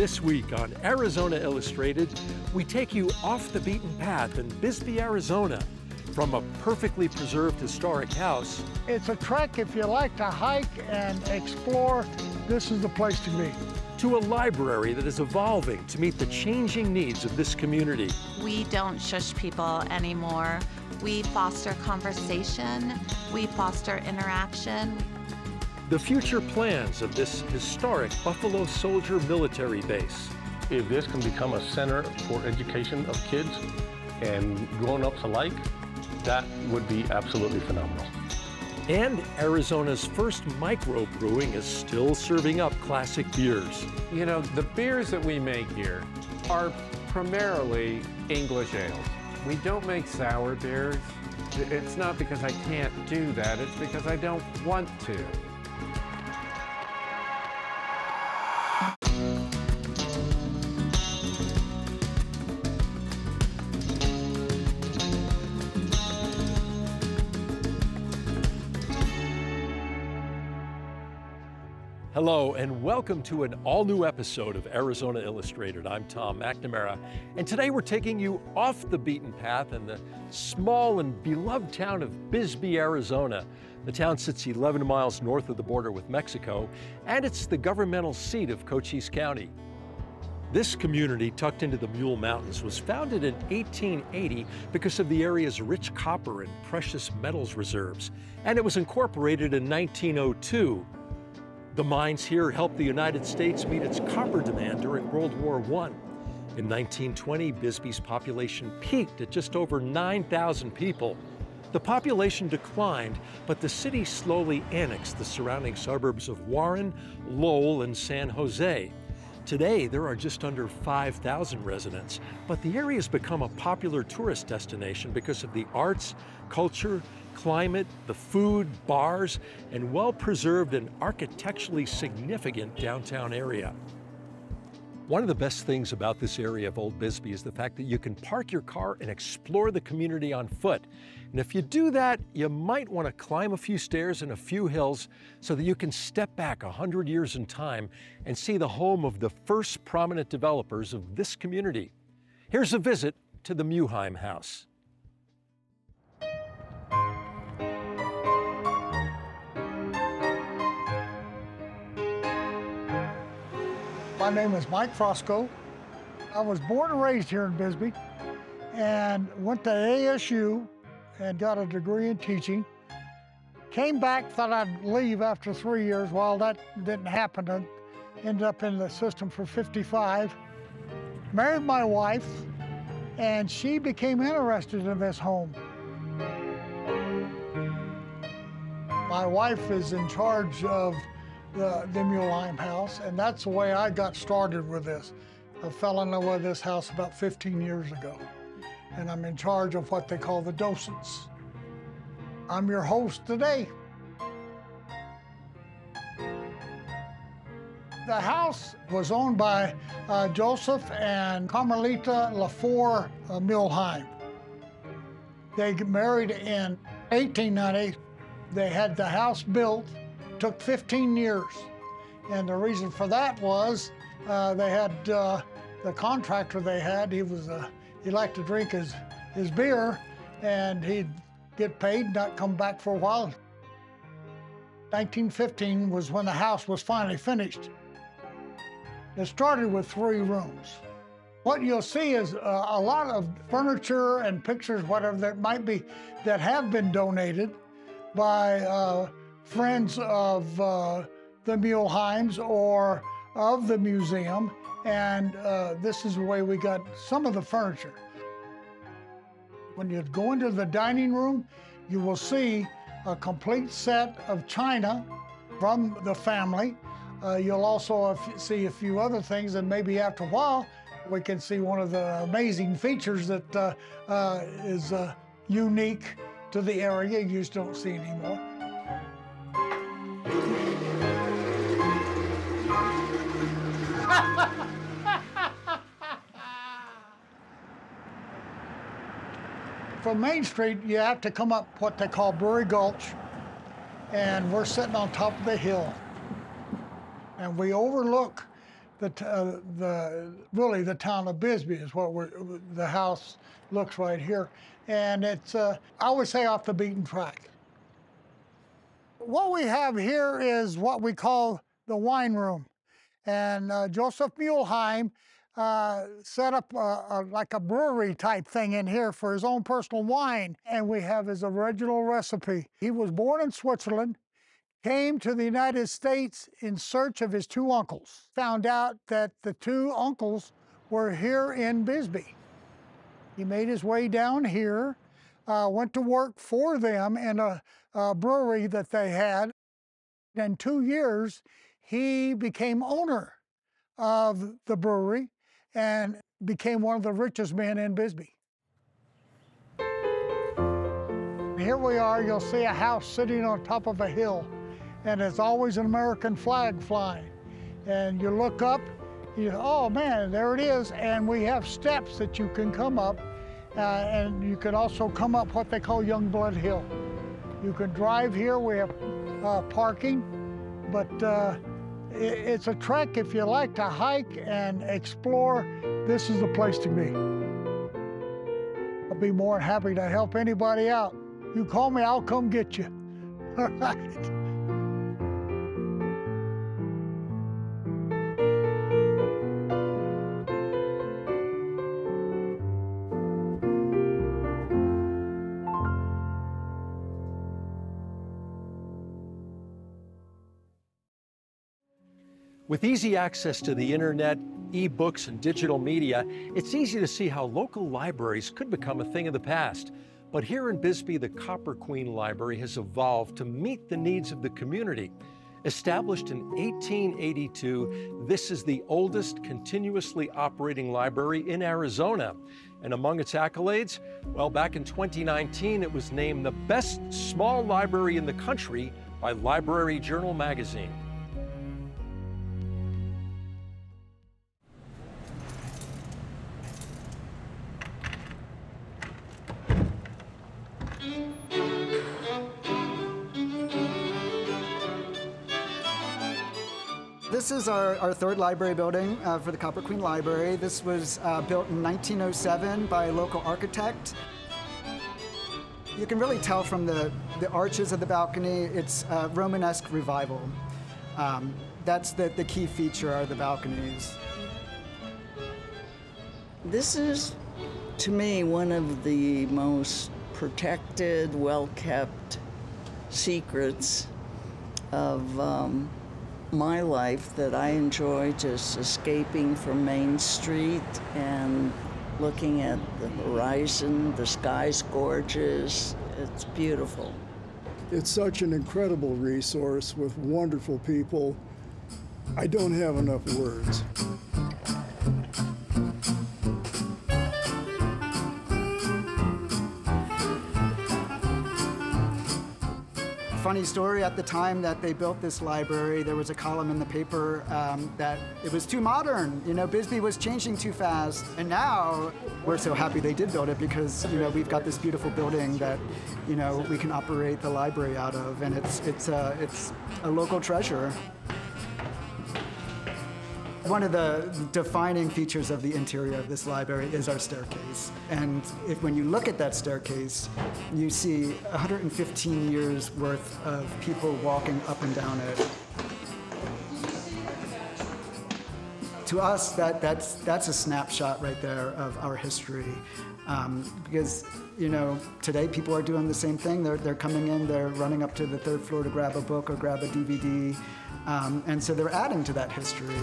This week on Arizona Illustrated, we take you off the beaten path in Bisbee, Arizona. From a perfectly preserved historic house. It's a trek if you like to hike and explore, this is the place to be. To a library that is evolving to meet the changing needs of this community. We don't shush people anymore. We foster conversation, we foster interaction. The future plans of this historic Buffalo Soldier military base. If this can become a center for education of kids and grown-ups alike, that would be absolutely phenomenal. And Arizona's first microbrewing is still serving up classic beers. You know, the beers that we make here are primarily English ales. We don't make sour beers. It's not because I can't do that, it's because I don't want to. Hello, and welcome to an all new episode of Arizona Illustrated. I'm Tom McNamara, and today we're taking you off the beaten path in the small and beloved town of Bisbee, Arizona. The town sits 11 miles north of the border with Mexico, and it's the governmental seat of Cochise County. This community, tucked into the Mule Mountains, was founded in 1880 because of the area's rich copper and precious metals reserves, and it was incorporated in 1902 the mines here helped the United States meet its copper demand during World War I. In 1920, Bisbee's population peaked at just over 9,000 people. The population declined, but the city slowly annexed the surrounding suburbs of Warren, Lowell, and San Jose. Today, there are just under 5,000 residents, but the area has become a popular tourist destination because of the arts, culture, climate, the food, bars, and well-preserved and architecturally significant downtown area. One of the best things about this area of Old Bisbee is the fact that you can park your car and explore the community on foot. And if you do that, you might want to climb a few stairs and a few hills so that you can step back 100 years in time and see the home of the first prominent developers of this community. Here's a visit to the Muheim House. My name is Mike Frosco. I was born and raised here in Bisbee and went to ASU and got a degree in teaching. Came back, thought I'd leave after three years. Well, that didn't happen. I ended up in the system for 55. Married my wife, and she became interested in this home. My wife is in charge of the, the Muheim house, and that's the way I got started with this. I fell in love with this house about 15 years ago, and I'm in charge of what they call the docents. I'm your host today. The house was owned by uh, Joseph and Carmelita LaFour uh, Muheim. They married in 1890. They had the house built took 15 years. And the reason for that was uh, they had uh, the contractor they had, he was uh, he liked to drink his, his beer and he'd get paid, not come back for a while. 1915 was when the house was finally finished. It started with three rooms. What you'll see is uh, a lot of furniture and pictures, whatever that might be, that have been donated by uh, friends of uh, the Muheims or of the museum, and uh, this is the way we got some of the furniture. When you go into the dining room, you will see a complete set of china from the family. Uh, you'll also see a few other things, and maybe after a while, we can see one of the amazing features that uh, uh, is uh, unique to the area you just don't see anymore. From Main Street, you have to come up what they call Brewery Gulch, and we're sitting on top of the hill. And we overlook the, uh, the really the town of Bisbee is what we're, the house looks right here. And it's, uh, I would say, off the beaten track. What we have here is what we call the wine room. And uh, Joseph Muheim uh, set up a, a, like a brewery type thing in here for his own personal wine. And we have his original recipe. He was born in Switzerland, came to the United States in search of his two uncles, found out that the two uncles were here in Bisbee. He made his way down here, uh, went to work for them in a, a brewery that they had. In two years, he became owner of the brewery and became one of the richest men in Bisbee. Here we are, you'll see a house sitting on top of a hill, and there's always an American flag flying. And you look up, you, oh man, there it is, and we have steps that you can come up, uh, and you can also come up what they call Youngblood Hill. You can drive here, we have uh, parking, but uh, it's a trek if you like to hike and explore. This is the place to be. I'll be more than happy to help anybody out. You call me, I'll come get you. All right. With easy access to the internet, e-books, and digital media, it's easy to see how local libraries could become a thing of the past. But here in Bisbee, the Copper Queen Library has evolved to meet the needs of the community. Established in 1882, this is the oldest continuously operating library in Arizona. And among its accolades, well, back in 2019, it was named the best small library in the country by Library Journal magazine. This is our, our third library building uh, for the Copper Queen Library. This was uh, built in 1907 by a local architect. You can really tell from the, the arches of the balcony, it's Romanesque revival. Um, that's the, the key feature are the balconies. This is, to me, one of the most protected, well-kept secrets of um, my life that I enjoy just escaping from Main Street and looking at the horizon. The sky's gorgeous. It's beautiful. It's such an incredible resource with wonderful people. I don't have enough words. Funny story at the time that they built this library, there was a column in the paper um, that it was too modern. You know, Bisbee was changing too fast. And now we're so happy they did build it because, you know, we've got this beautiful building that, you know, we can operate the library out of. And it's, it's, uh, it's a local treasure. One of the defining features of the interior of this library is our staircase. And if, when you look at that staircase, you see 115 years worth of people walking up and down it. To us, that, that's, that's a snapshot right there of our history. Um, because, you know, today people are doing the same thing. They're, they're coming in, they're running up to the third floor to grab a book or grab a DVD. Um, and so they're adding to that history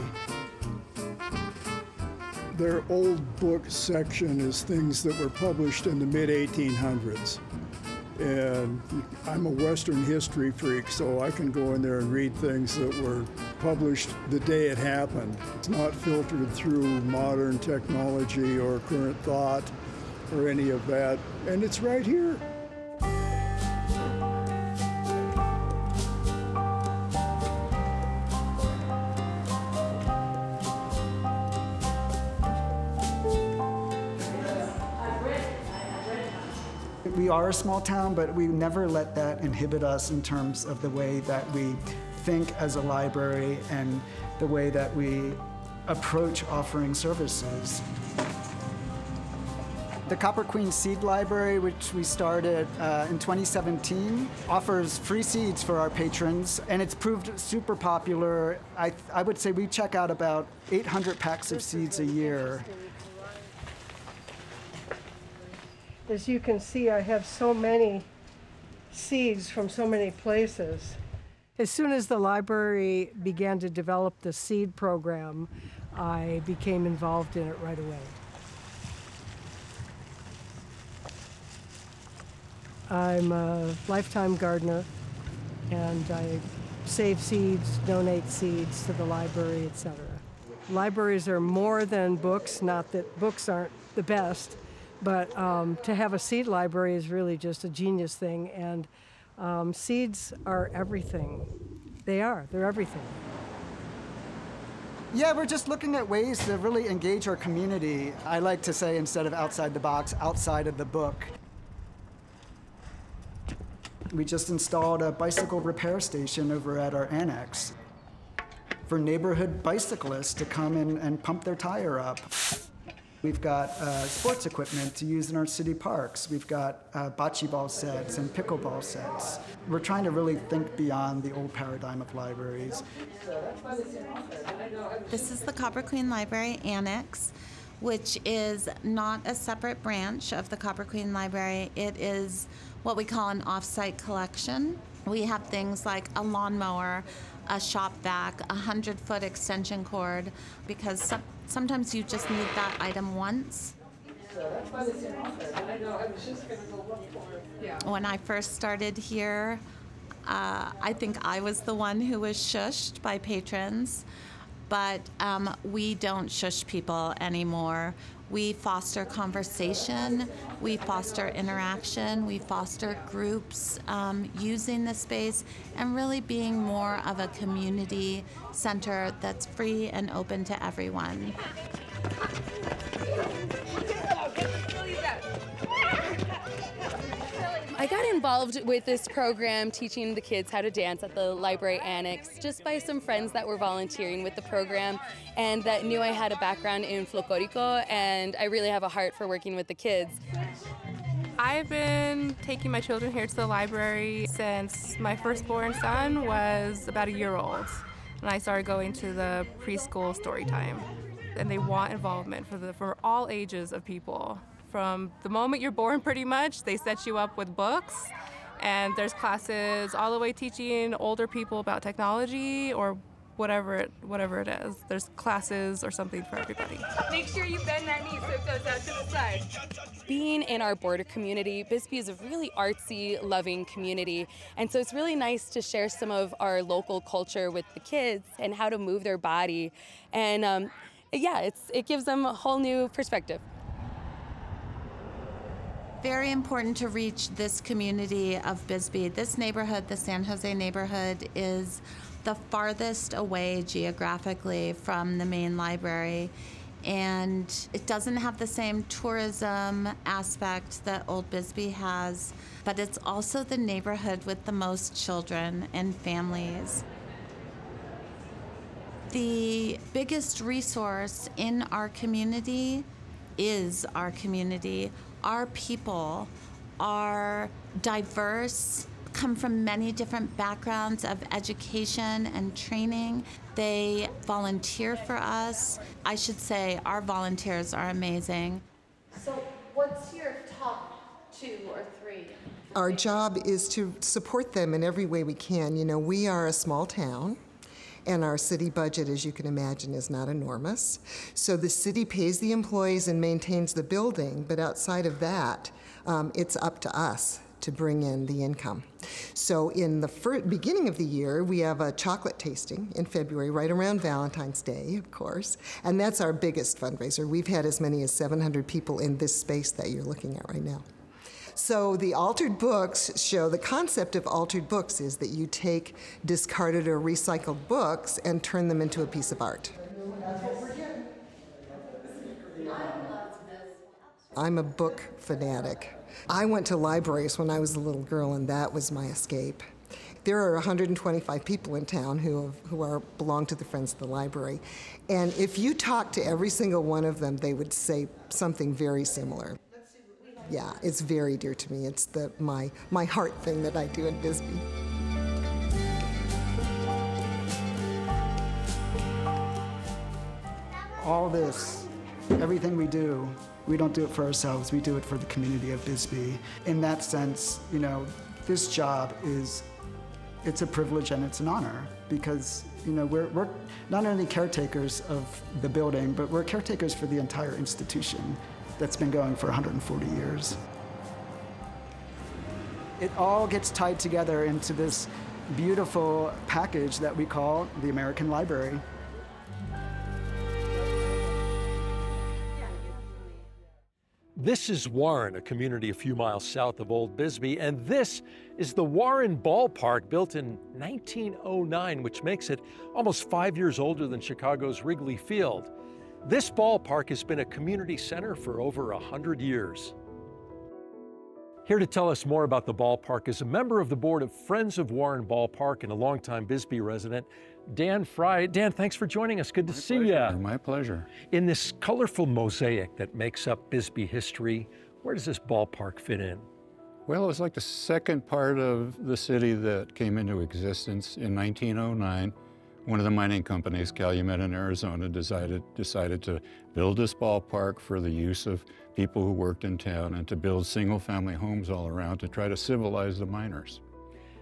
their old book section is things that were published in the mid 1800s. And I'm a Western history freak, so I can go in there and read things that were published the day it happened. It's not filtered through modern technology or current thought or any of that. And it's right here. We are a small town, but we never let that inhibit us in terms of the way that we think as a library and the way that we approach offering services. The Copper Queen Seed Library, which we started uh, in 2017, offers free seeds for our patrons, and it's proved super popular. I, I would say we check out about 800 packs of seeds a year. As you can see, I have so many seeds from so many places. As soon as the library began to develop the seed program, I became involved in it right away. I'm a lifetime gardener and I save seeds, donate seeds to the library, etc. Libraries are more than books, not that books aren't the best, but um, to have a seed library is really just a genius thing and um, seeds are everything. They are, they're everything. Yeah, we're just looking at ways to really engage our community. I like to say instead of outside the box, outside of the book. We just installed a bicycle repair station over at our annex for neighborhood bicyclists to come in and pump their tire up. We've got uh, sports equipment to use in our city parks. We've got uh, bocce ball sets and pickleball sets. We're trying to really think beyond the old paradigm of libraries. This is the Copper Queen Library Annex, which is not a separate branch of the Copper Queen Library. It is what we call an off-site collection. We have things like a lawnmower, a shop vac, a 100-foot extension cord, because some, sometimes you just need that item once. When I first started here, uh, I think I was the one who was shushed by patrons, but um, we don't shush people anymore. We foster conversation, we foster interaction, we foster groups um, using the space, and really being more of a community center that's free and open to everyone. Involved with this program teaching the kids how to dance at the library annex just by some friends that were volunteering with the program and that knew I had a background in folklorico and I really have a heart for working with the kids. I've been taking my children here to the library since my firstborn son was about a year old and I started going to the preschool story time. And they want involvement for, the, for all ages of people from the moment you're born pretty much. They set you up with books and there's classes all the way teaching older people about technology or whatever it whatever it is. There's classes or something for everybody. Make sure you bend that knee so it goes out to the side. Being in our border community bisbee is a really artsy loving community. And so it's really nice to share some of our local culture with the kids and how to move their body. And um, yeah it's it gives them a whole new perspective very important to reach this community of Bisbee. This neighborhood, the San Jose neighborhood, is the farthest away geographically from the main library. And it doesn't have the same tourism aspect that Old Bisbee has, but it's also the neighborhood with the most children and families. The biggest resource in our community is our community our people are diverse, come from many different backgrounds of education and training. They volunteer for us. I should say our volunteers are amazing. So, what's your top two or three? Our job is to support them in every way we can. You know, we are a small town. And our city budget, as you can imagine, is not enormous. So the city pays the employees and maintains the building, but outside of that, um, it's up to us to bring in the income. So in the beginning of the year, we have a chocolate tasting in February, right around Valentine's Day, of course, and that's our biggest fundraiser. We've had as many as 700 people in this space that you're looking at right now. So the altered books show the concept of altered books is that you take discarded or recycled books and turn them into a piece of art. I'm a book fanatic. I went to libraries when I was a little girl, and that was my escape. there are 125 people in town who, have, who are, belong to the Friends of the Library. And if you talk to every single one of them, they would say something very similar. Yeah, it's very dear to me. It's the, my, my heart thing that I do in Bisbee. All this, everything we do, we don't do it for ourselves, we do it for the community of Bisbee. In that sense, you know, this job is, it's a privilege and it's an honor because, you know, we're, we're not only caretakers of the building, but we're caretakers for the entire institution that's been going for 140 years. It all gets tied together into this beautiful package that we call the American Library. This is Warren, a community a few miles south of Old Bisbee, and this is the Warren Ballpark, built in 1909, which makes it almost five years older than Chicago's Wrigley Field. This ballpark has been a community center for over 100 years. Here to tell us more about the ballpark is a member of the board of Friends of Warren Ballpark and a longtime Bisbee resident, Dan Fry. Dan, thanks for joining us. Good to My see pleasure. you. My pleasure. In this colorful mosaic that makes up Bisbee history, where does this ballpark fit in? Well, it was like the second part of the city that came into existence in 1909. One of the mining companies, Calumet in Arizona, decided, decided to build this ballpark for the use of people who worked in town and to build single family homes all around to try to civilize the miners.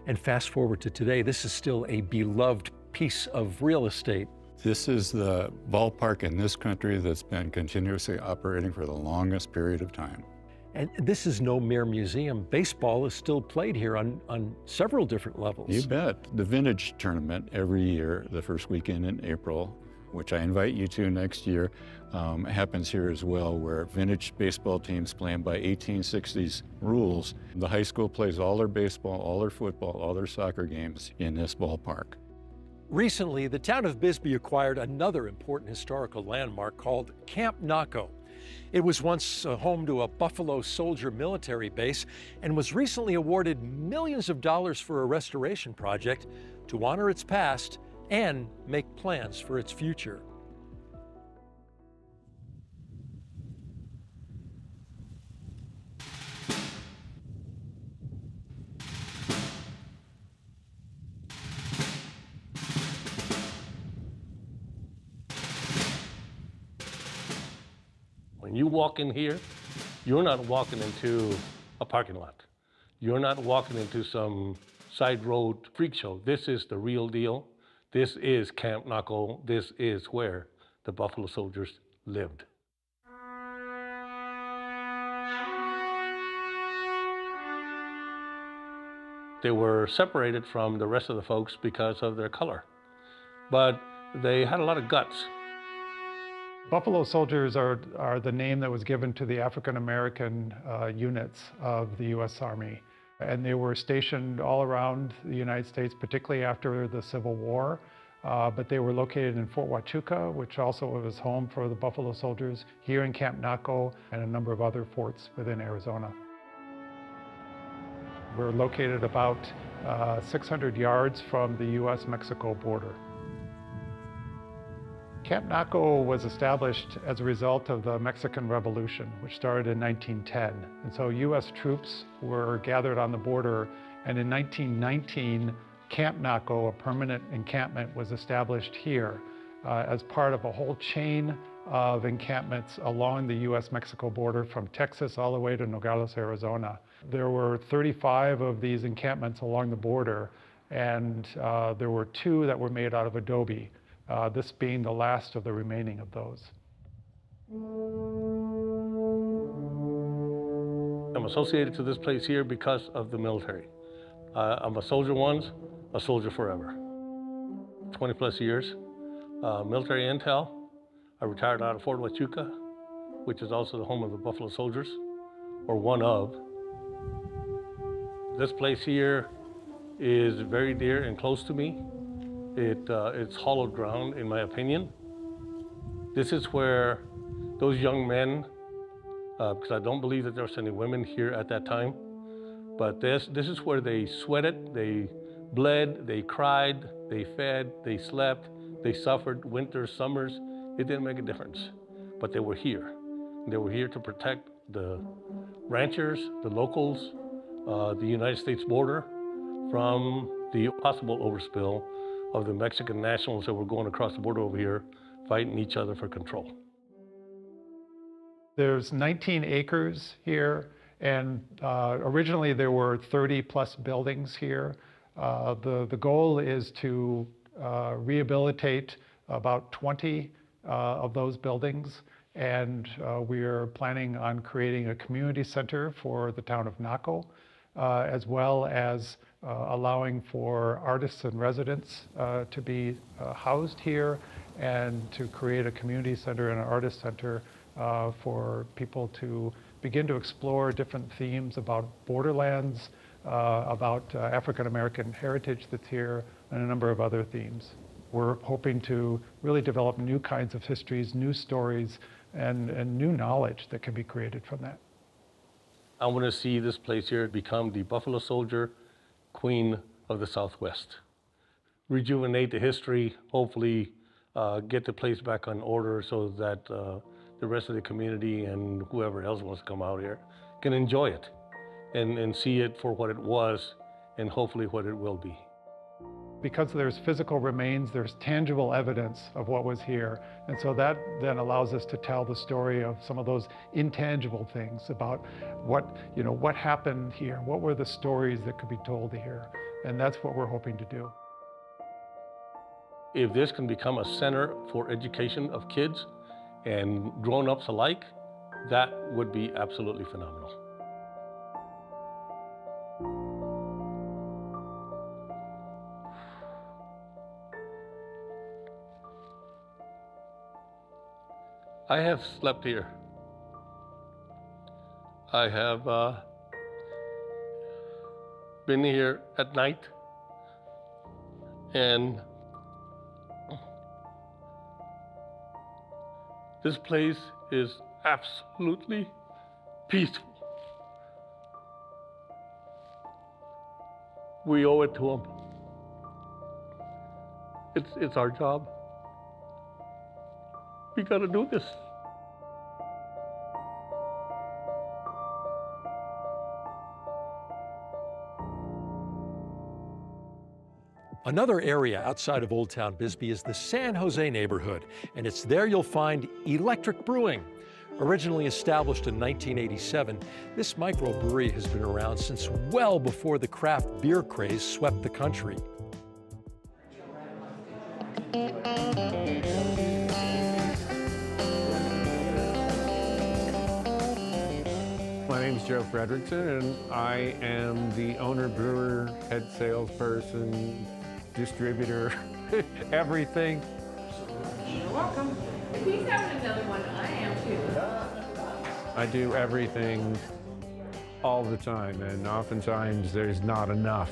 And fast forward to today, this is still a beloved piece of real estate. This is the ballpark in this country that's been continuously operating for the longest period of time. And this is no mere museum. Baseball is still played here on, on several different levels. You bet. The Vintage Tournament every year, the first weekend in April, which I invite you to next year, um, happens here as well, where vintage baseball teams playing by 1860s rules. The high school plays all their baseball, all their football, all their soccer games in this ballpark. Recently, the town of Bisbee acquired another important historical landmark called Camp Naco. It was once uh, home to a Buffalo Soldier military base and was recently awarded millions of dollars for a restoration project to honor its past and make plans for its future. Walk in here, you're not walking into a parking lot. You're not walking into some side road freak show. This is the real deal. This is Camp Naco. This is where the Buffalo Soldiers lived. They were separated from the rest of the folks because of their color, but they had a lot of guts. Buffalo Soldiers are, are the name that was given to the African American uh, units of the U.S. Army. And they were stationed all around the United States, particularly after the Civil War. Uh, but they were located in Fort Huachuca, which also was home for the Buffalo Soldiers, here in Camp Naco, and a number of other forts within Arizona. We're located about uh, 600 yards from the U.S.-Mexico border. Camp Naco was established as a result of the Mexican Revolution, which started in 1910. And so U.S. troops were gathered on the border, and in 1919, Camp Naco, a permanent encampment, was established here uh, as part of a whole chain of encampments along the U.S.-Mexico border from Texas all the way to Nogales, Arizona. There were 35 of these encampments along the border, and uh, there were two that were made out of adobe uh, this being the last of the remaining of those. I'm associated to this place here because of the military. Uh, I'm a soldier once, a soldier forever. 20 plus years, uh, military intel. I retired out of Fort Huachuca, which is also the home of the Buffalo Soldiers, or one of. This place here is very dear and close to me. It, uh, it's hollowed ground, in my opinion. This is where those young men, uh, because I don't believe that there was any women here at that time, but this, this is where they sweated, they bled, they cried, they fed, they slept, they suffered winters, summers. It didn't make a difference. But they were here. They were here to protect the ranchers, the locals, uh, the United States border from the possible overspill of the Mexican nationals that were going across the border over here fighting each other for control. There's 19 acres here, and uh, originally there were 30 plus buildings here. Uh, the, the goal is to uh, rehabilitate about 20 uh, of those buildings, and uh, we are planning on creating a community center for the town of Naco, uh, as well as allowing for artists and residents to be housed here and to create a community center and an artist center uh, for people to begin to explore different themes about borderlands, uh, about uh, African American heritage that's here, and a number of other themes. We're hoping to really develop new kinds of histories, new stories, and, and new knowledge that can be created from that. I want to see this place here become the Buffalo Soldier Queen of the Southwest. Rejuvenate the history, hopefully uh, get the place back on order so that uh, the rest of the community and whoever else wants to come out here can enjoy it and, and see it for what it was and hopefully what it will be. Because there's physical remains, there's tangible evidence of what was here. And so that then allows us to tell the story of some of those intangible things about what, you know, what happened here, what were the stories that could be told here. And that's what we're hoping to do. If this can become a center for education of kids and grown-ups alike, that would be absolutely phenomenal. I have slept here. I have uh, been here at night and This place is absolutely peaceful. We owe it to them. It's, it's our job. Got to do this. Another area outside of Old Town Bisbee is the San Jose neighborhood, and it's there you'll find Electric Brewing. Originally established in 1987, this microbrewery has been around since well before the craft beer craze swept the country. My name is Joe Fredrickson, and I am the owner, brewer, head salesperson, distributor, everything. You're welcome. If he's having another one, I am too. I do everything all the time, and oftentimes there's not enough.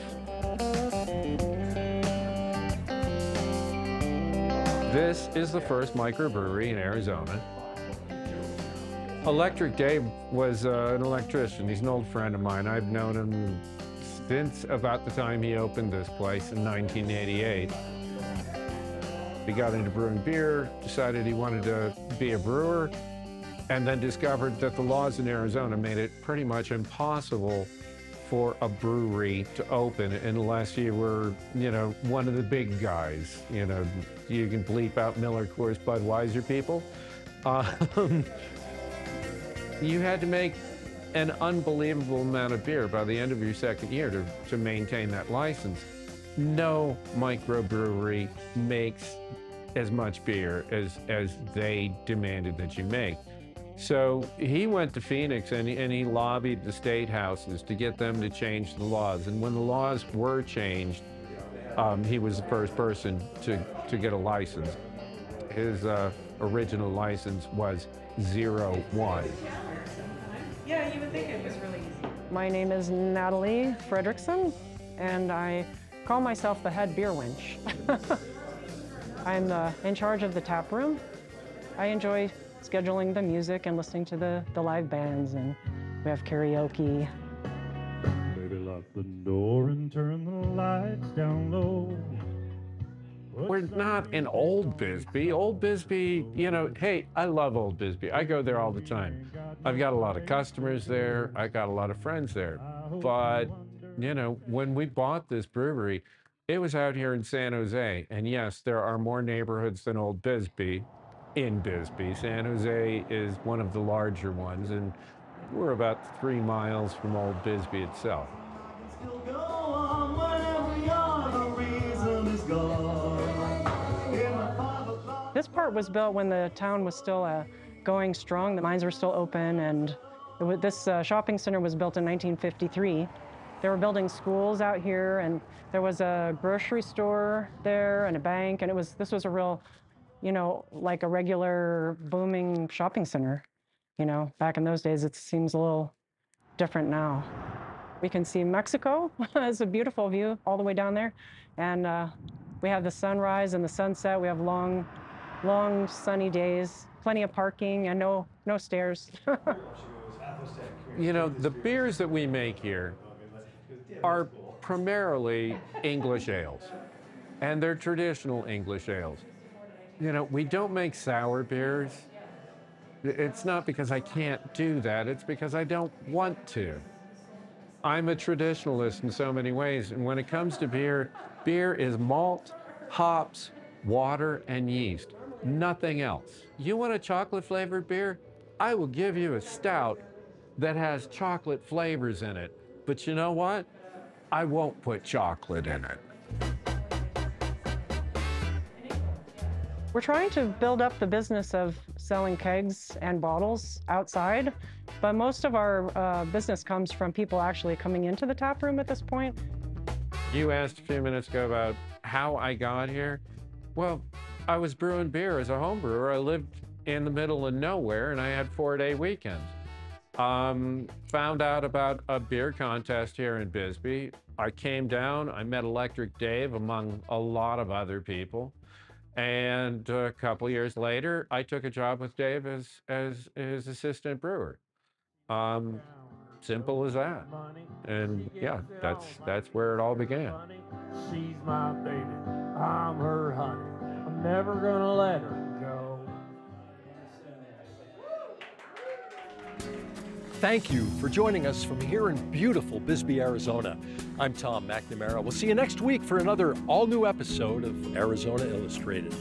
This is the first microbrewery in Arizona. Electric Dave was uh, an electrician. He's an old friend of mine. I've known him since about the time he opened this place in 1988. He got into brewing beer, decided he wanted to be a brewer, and then discovered that the laws in Arizona made it pretty much impossible for a brewery to open unless you were, you know, one of the big guys. You know, you can bleep out Miller, Coors, Budweiser people. Um, you had to make an unbelievable amount of beer by the end of your second year to, to maintain that license. No microbrewery makes as much beer as, as they demanded that you make. So he went to Phoenix and, and he lobbied the state houses to get them to change the laws. And when the laws were changed, um, he was the first person to, to get a license. His uh, original license was zero one. Yeah, you would think it was really easy. My name is Natalie Fredrickson, and I call myself the head beer winch. I'm uh, in charge of the tap room. I enjoy scheduling the music and listening to the, the live bands, and we have karaoke. Baby love the the door and turn the lights down low. We're not in Old Bisbee. Old Bisbee, you know, hey, I love Old Bisbee. I go there all the time. I've got a lot of customers there. I got a lot of friends there. But, you know, when we bought this brewery, it was out here in San Jose. And yes, there are more neighborhoods than Old Bisbee in Bisbee. San Jose is one of the larger ones, and we're about three miles from Old Bisbee itself. Part was built when the town was still uh, going strong. The mines were still open, and was, this uh, shopping center was built in 1953. They were building schools out here, and there was a grocery store there and a bank, and it was this was a real, you know, like a regular booming shopping center. You know, back in those days, it seems a little different now. We can see Mexico. it's a beautiful view all the way down there, and uh, we have the sunrise and the sunset. We have long long sunny days, plenty of parking, and no, no stairs. you know, the beers that we make here are primarily English ales, and they're traditional English ales. You know, we don't make sour beers. It's not because I can't do that, it's because I don't want to. I'm a traditionalist in so many ways, and when it comes to beer, beer is malt, hops, water, and yeast nothing else. You want a chocolate flavored beer? I will give you a stout that has chocolate flavors in it. But you know what? I won't put chocolate in it. We're trying to build up the business of selling kegs and bottles outside, but most of our uh, business comes from people actually coming into the tap room at this point. You asked a few minutes ago about how I got here. Well, I was brewing beer as a home brewer. I lived in the middle of nowhere and I had four day weekends. Um, found out about a beer contest here in Bisbee. I came down, I met Electric Dave among a lot of other people. And a couple years later, I took a job with Dave as, as his assistant brewer. Um, simple as that. And yeah, that's, that's where it all began. She's my baby, I'm her honey never gonna let her go. Thank you for joining us from here in beautiful Bisbee, Arizona. I'm Tom McNamara. We'll see you next week for another all new episode of Arizona Illustrated.